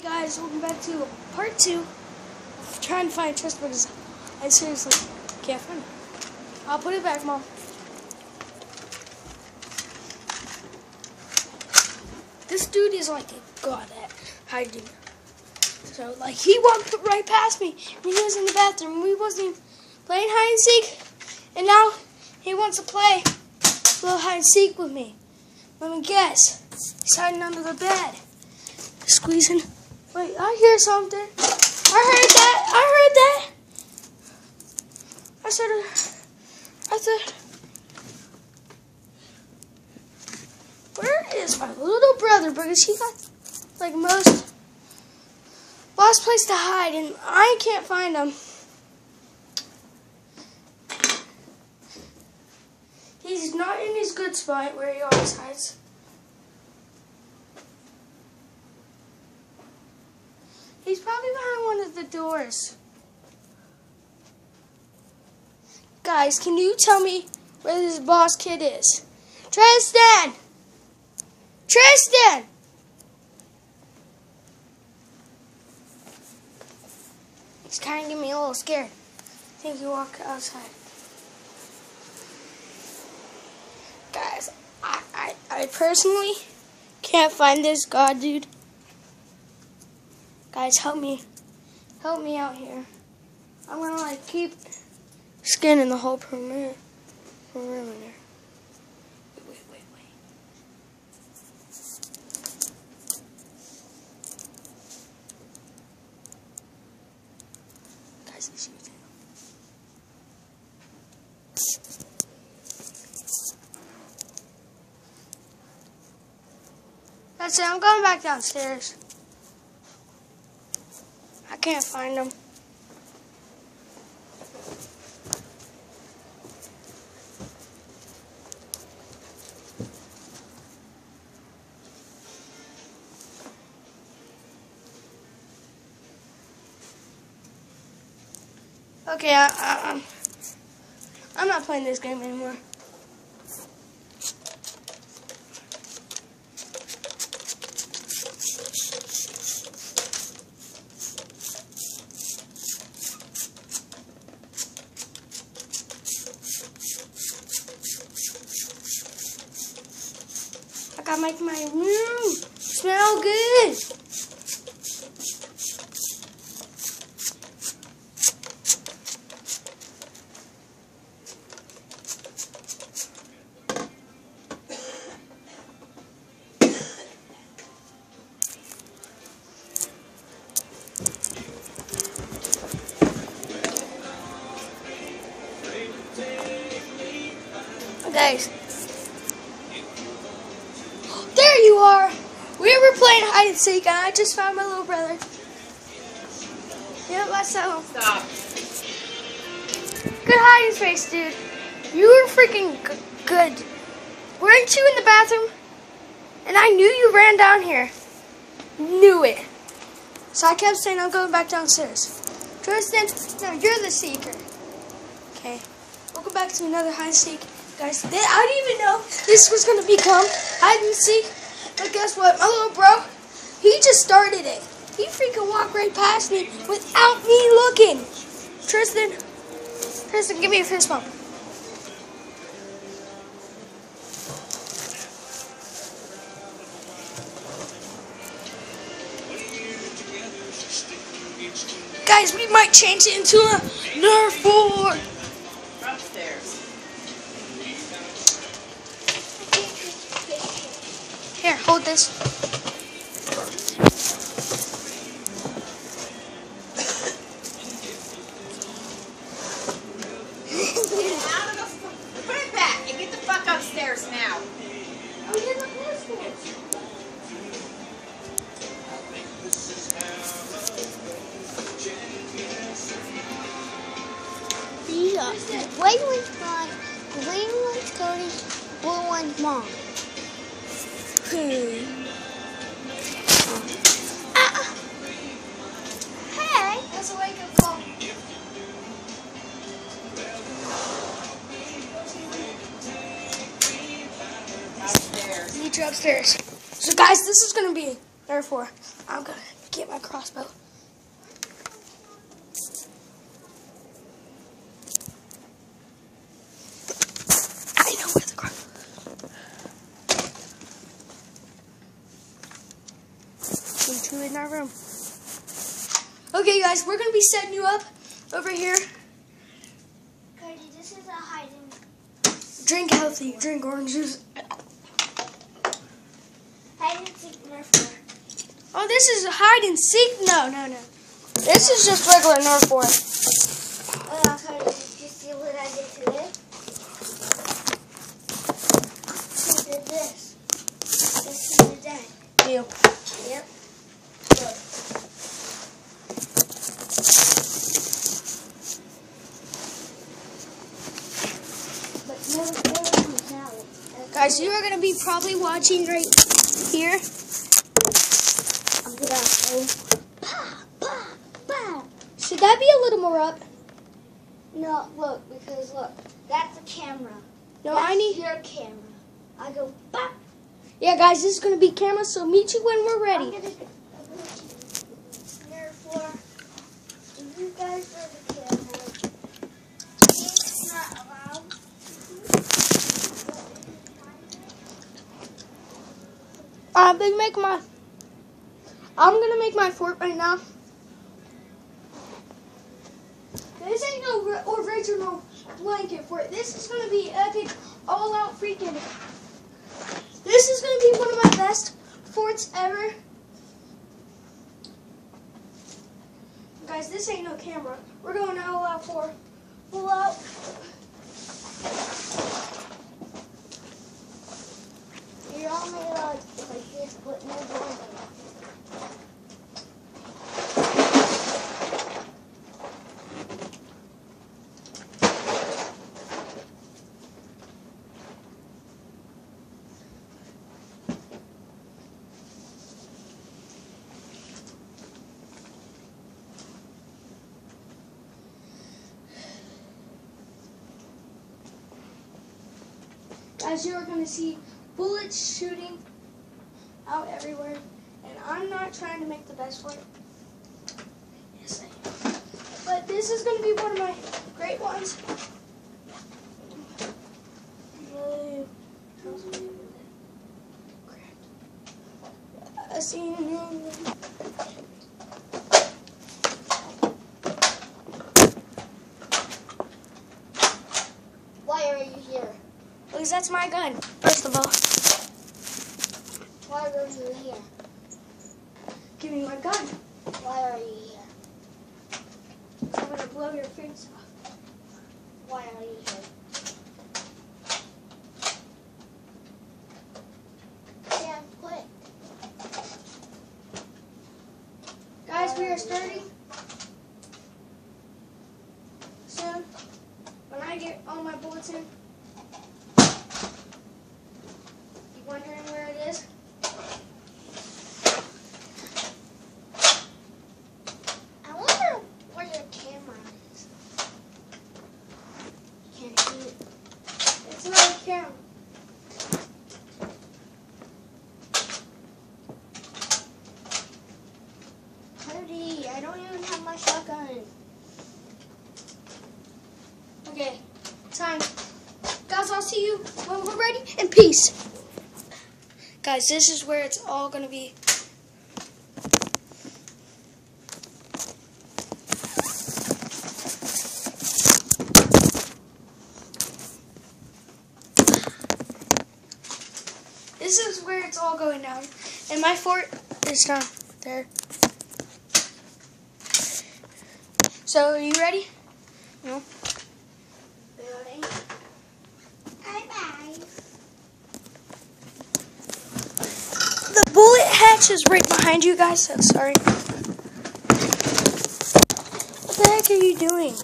Hey guys, welcome back to part two of trying to find Trust because I seriously can't find it. I'll put it back, Mom. This dude is like a god at hiding. So, like, he walked right past me when he was in the bathroom. We wasn't even playing hide and seek. And now he wants to play a little hide and seek with me. Let me guess. He's hiding under the bed. Squeezing. Wait, I hear something. I heard that. I heard that. I said, I said, where is my little brother? Because he got like most lost place to hide, and I can't find him. He's not in his good spot where he always hides. He's probably behind one of the doors. Guys, can you tell me where this boss kid is? Tristan! Tristan! He's kind of getting me a little scared. I think he walked outside. Guys, I, I, I personally can't find this god dude. Guys, help me. Help me out here. I'm gonna like keep scanning the whole perimeter. perimeter. Wait, wait, wait, wait. Guys, too. That's it. I'm going back downstairs. Can't find them. Okay, I, I, I'm not playing this game anymore. Make my room smell good. There you are. We were playing hide and seek, and I just found my little brother. Yep, let's tell him. Stop. Good hiding space, dude. You were freaking g- good. Weren't you in the bathroom? And I knew you ran down here. Knew it. So I kept saying I'm going back downstairs. Tristan, no, you're the seeker. Okay. Welcome back to another hide and seek. Guys, I didn't even know this was to become hide and seek. But guess what? My little bro, he just started it. He freaking walked right past me without me looking. Tristan, Tristan, give me a fist bump. Guys, we might change it into a Nerf board. Upstairs now. These are one's mine, green one's Cody's, blue one's mom. Hey, a wake up call. Meet you upstairs. So guys, this is gonna be therefore I'm gonna get my crossbow. I know where the crossbow. Two in our room. Okay, guys, we're gonna be setting you up over here. Cody, this is a hiding. Drink healthy. Drink orange juice. Hide and seek Nerf. Oh, this is a hide and seek. No, no, no. This is just regular Nerf war. Oh, Cody, did you see what I did today? Who did this? This is the day. You. Yep. Look. But no, no, comes out. Are gonna be probably watching right here. I'm gonna go. Pa, pa, pa. Should that be a little more up? No, look, because look, that's a camera. No, that's I need. your camera. I go, bop. Yeah, guys, this is gonna be camera. So meet you when we're I'm ready. gonna go. Therefore, do you guys know the camera? It's not allowed. Uh, I'm gonna make my. I'm gonna make my fort right now. This ain't no ri- original blanket fort. This is gonna be epic, all out freaking. This is gonna be one of my best forts ever. Guys, this ain't no camera. We're going all out for full out. You're only like, like this, but no blanket. As you are gonna see bullets shooting out everywhere, and I'm not trying to make the best fort. Yes, I am. But this is gonna be one of my great ones. Blue. I see you. Why are you here? Because that's my gun, first of all. Why are you here? Give me my gun. Why are you here? I'm gonna blow your face off. Why are you here? Damn, quit. Guys, we are starting soon. When I get all my bullets in. You wondering where it is? I wonder where your camera is. Can't see it. It's not a camera. Cody, I don't even have my shotgun. Okay, time. Guys, I'll see you when. And peace. Guys, this is where it's all gonna be. This is where it's all going down. And my fort is down there. So, are you ready? No? Bullet is right behind you guys, so sorry. What the heck are you doing?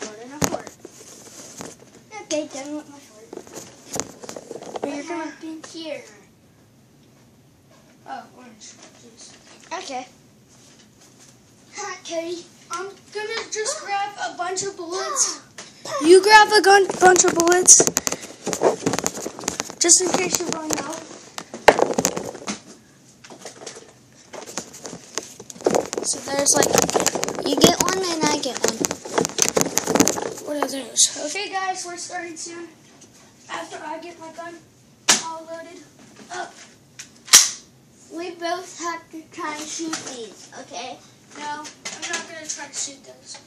Building a fort. Okay, done with my fort. Are you gonna? be here. Oh, orange juice. Okay. Hi, Cody. I'm gonna just oh. grab a bunch of bullets. You grab a gun, bunch of bullets, just in case you run out. So there's like, you get one and I get one. What are those? Okay guys, we're starting soon. After I get my gun all loaded up. We both have to try and shoot these, okay? No, I'm not going to try to shoot those.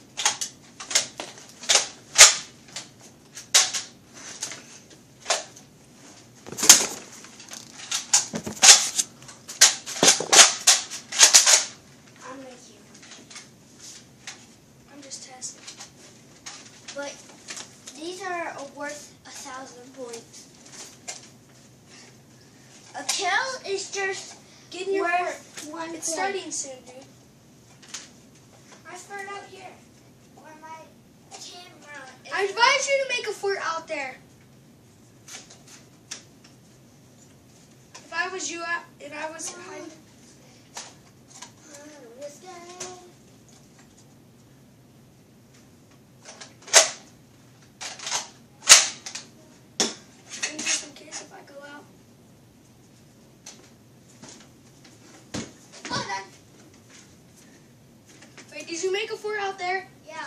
There. If I was you, I- and I was hiding. If did you make a fort out there? Yeah.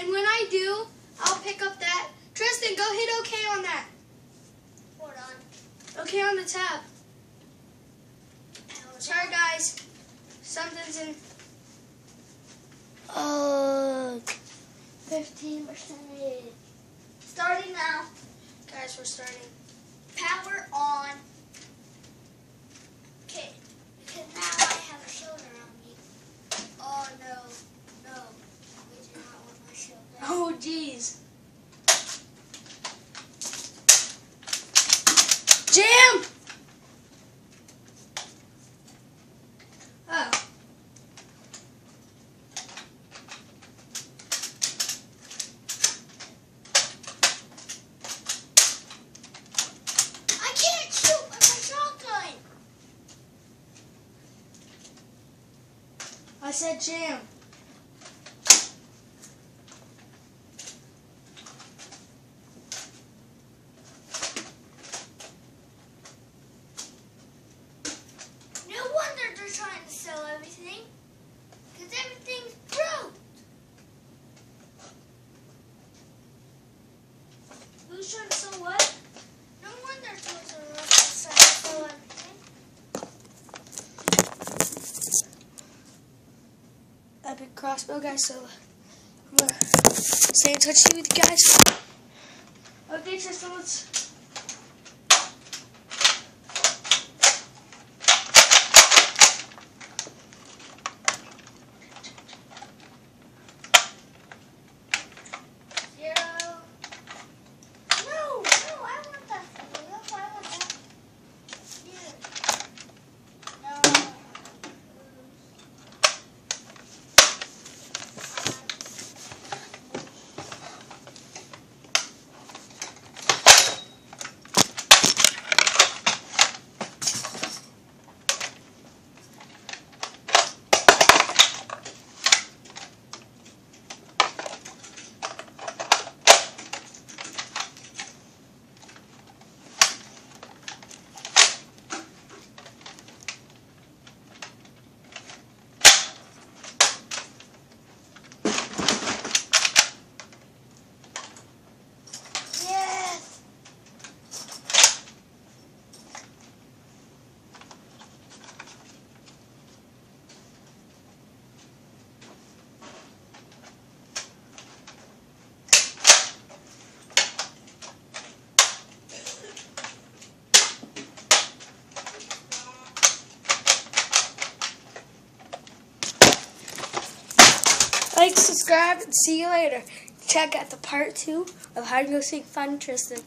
And when I do, I'll pick up that. Tristan, go hit OK on that. Hold on. OK on the tab. Sorry, guys. Something's in. Oh, 15 percentage. Starting now. Guys, we're starting. Power on. Okay, because now I have a shield around me. Oh no, no. We do not want my shield down. Oh, jeez. Jam! Oh. I can't shoot with my shotgun. I said jam. No wonder they're trying to sell everything. Because everything's broke. Who's trying to sell what? No wonder Toys R Us is trying to sell everything. Crossbow guys, so I'm gonna stay in touch with you guys. Let's. Zero. No, no, I want that. Look, I want that. Here. No. Yes. Like, subscribe, and see you later. Check out the part two of Hide and Go Seek Fun Tristan.